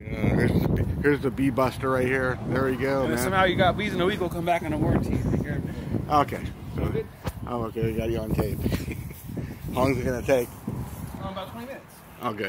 Yeah, here's the bee- buster right here. There you go, And man. somehow you got bees and a week will come back on a warranty. Okay. So, oh, okay. We got you on tape. How long is it gonna take? Um, about 20 minutes. Okay.